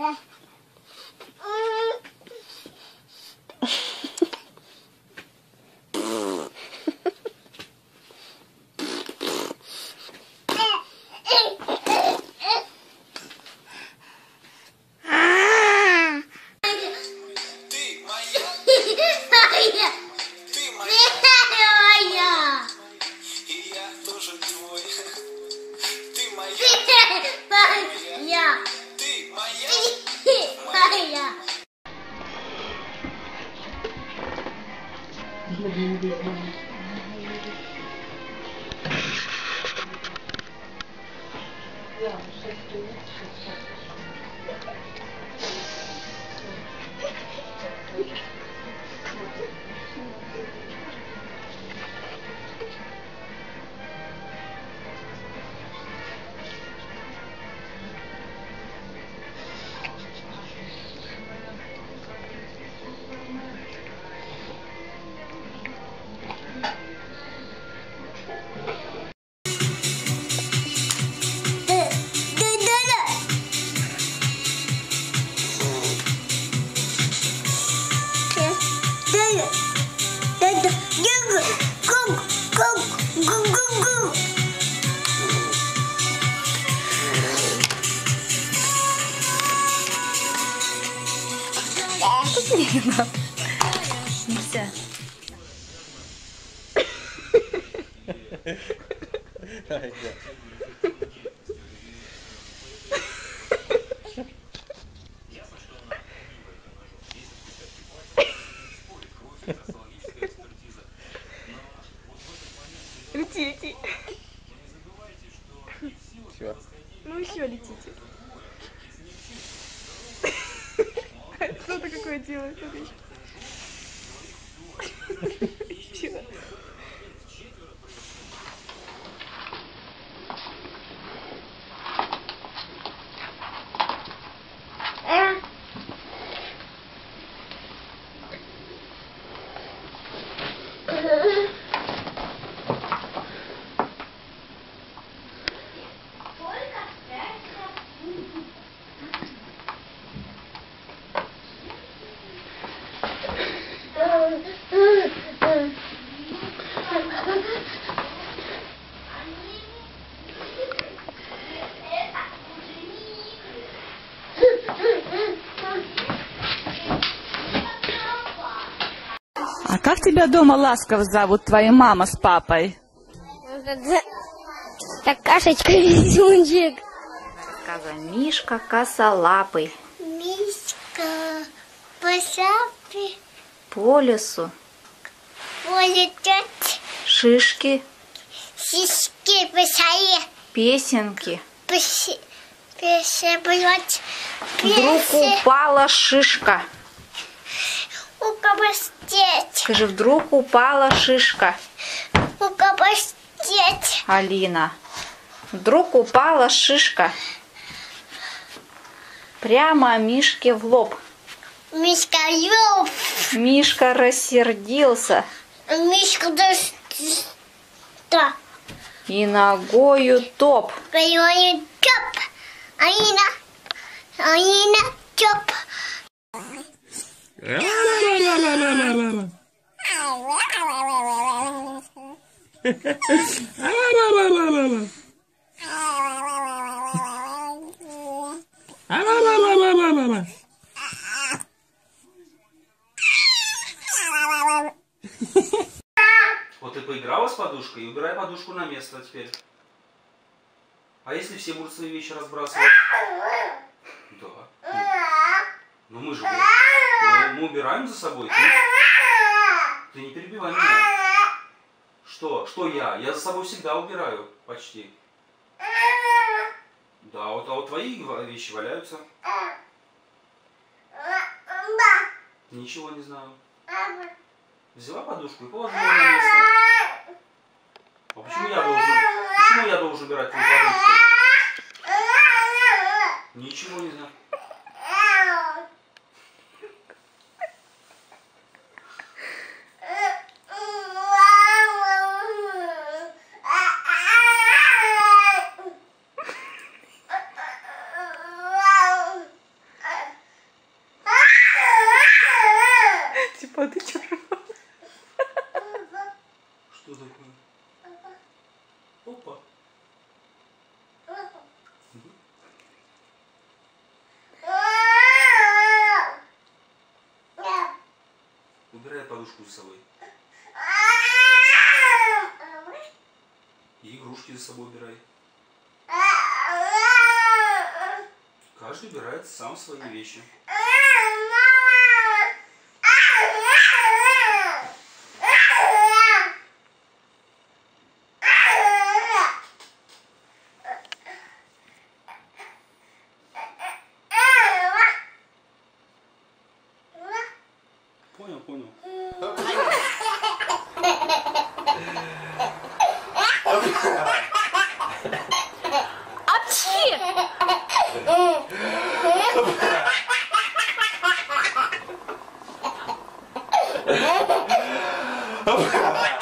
Yeah. Begin this one. Yeah, きな。ミキちゃん。はい、じゃ。Null, wirklich. как тебя дома ласково зовут твоя мама с папой? Так, кашечка, везунчик. Мишка косолапый Мишка, посапи, по лесу полетят, шишки, сиськи посаи, песенки. песебьет, Вдруг упала шишка. У кабастеть, Скажи, вдруг упала шишка. у кабастеть, Алина. Вдруг упала шишка. Прямо Мишке в лоб. Мишка ёб, Мишка рассердился Мишка да, да, и ногою топ. говорит чоп, Аина, Аина, чоп. Вот ты поиграла с подушкой убирай подушку на место теперь. А если все будут свои вещи разбрасывать? Да. Ну мы же мы, мы убираем за собой. Ты, ты не перебивай меня. Что? Что я? Я за собой всегда убираю. Почти. Да, вот, а вот твои вещи валяются. Ничего не знаю. Взяла подушку и положила на место. А почему я должен? Почему я должен убирать твою подушку? Ничего не знаю. Типа, ты? Что такое? Опа. Убирай подушку за собой. И игрушки за собой убирай. Каждый убирает сам свои вещи. どうしたの?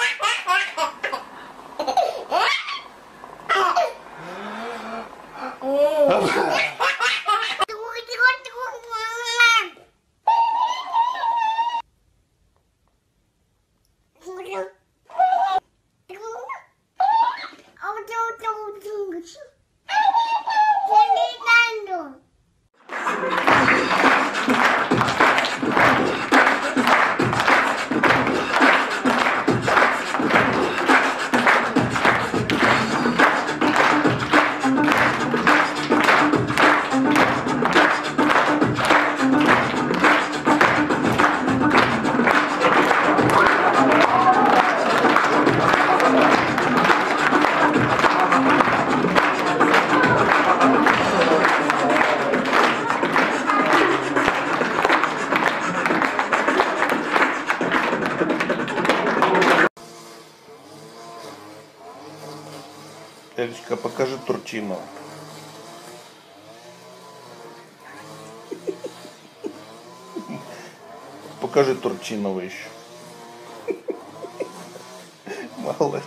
Элечка, покажи Турчинова. Покажи Турчинова еще. Молодец.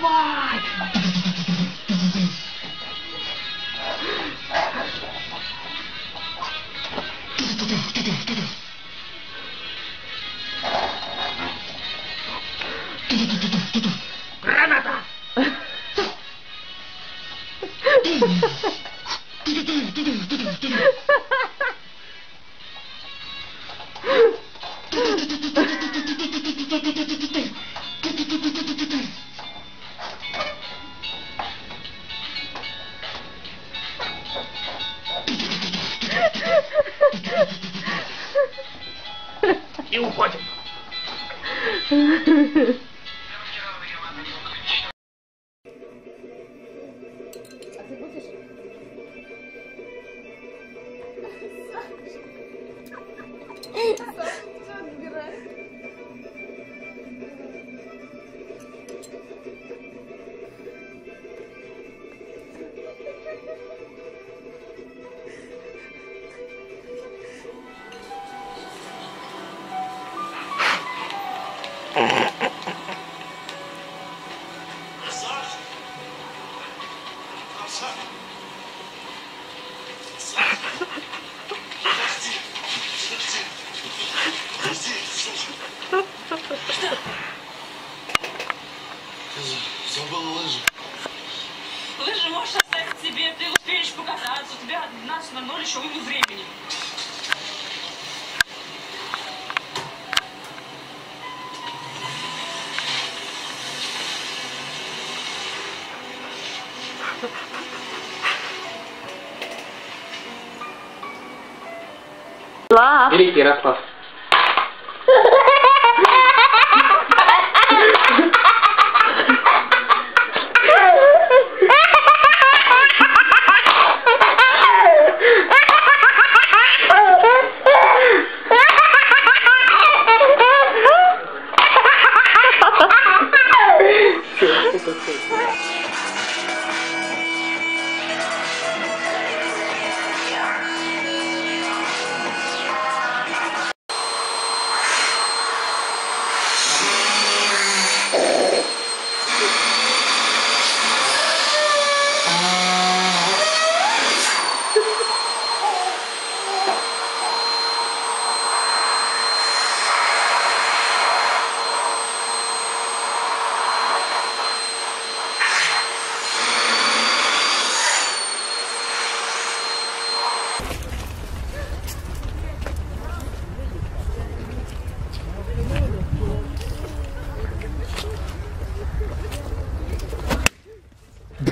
ばいあなた Ha ha ha! so 14.00 еще уйму времени. Великий Ярослав.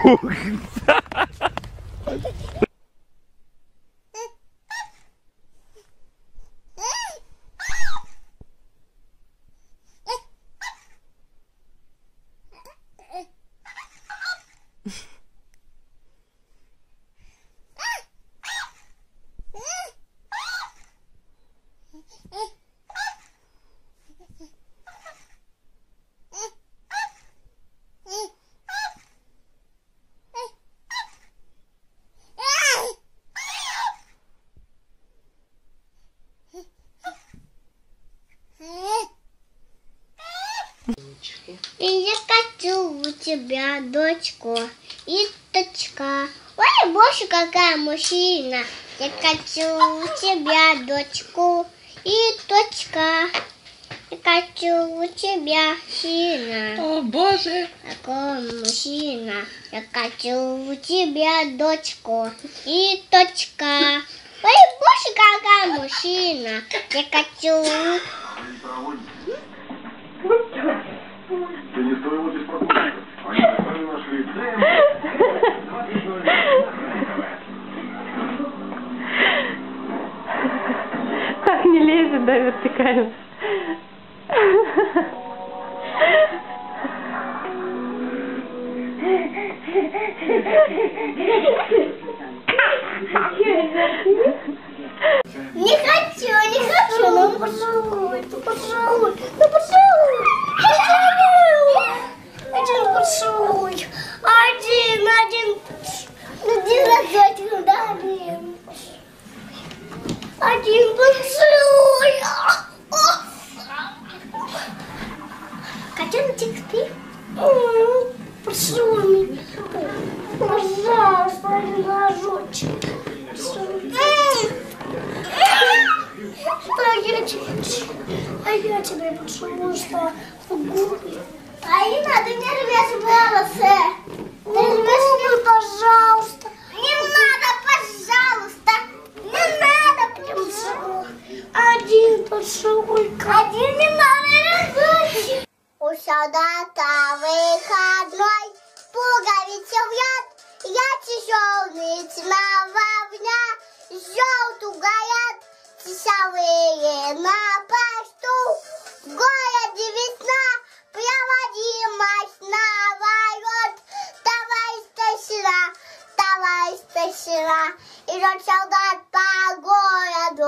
И я хочу у тебя дочку и точка. Ой, больше какая мужчина. Я хочу у тебя дочку и точка. Я хочу у тебя сына. О, Боже! Какой мужчина. Я хочу у тебя дочку и точка. Ой, больше какая мужчина. Я хочу Да не стоило Как не лезет, да, вертикально. Не хочу, не хочу. Ну поцелуй, ну поцелуй, ну поцелуй. Поцелуй. Один поцелуй. Один, один. Один разочек, да, один. Один поцелуй. Котеночек. М, Поцелуй меня. Пожалуйста, разочек. Поцелуй. А я тебе, я тебе поцелую, что в губы. А не надо, не рвешь волосы. Не рвешь, не, пожалуйста. Не надо, пожалуйста. Не надо прям целовать. Один. У солдата выходной пуговицы в яд. Я тяжелый ценовавня, желту горят часовые на посту. В городе весна, проводимость наоборот. Товарищ старшина, товарищ старшина, идет солдат по городу,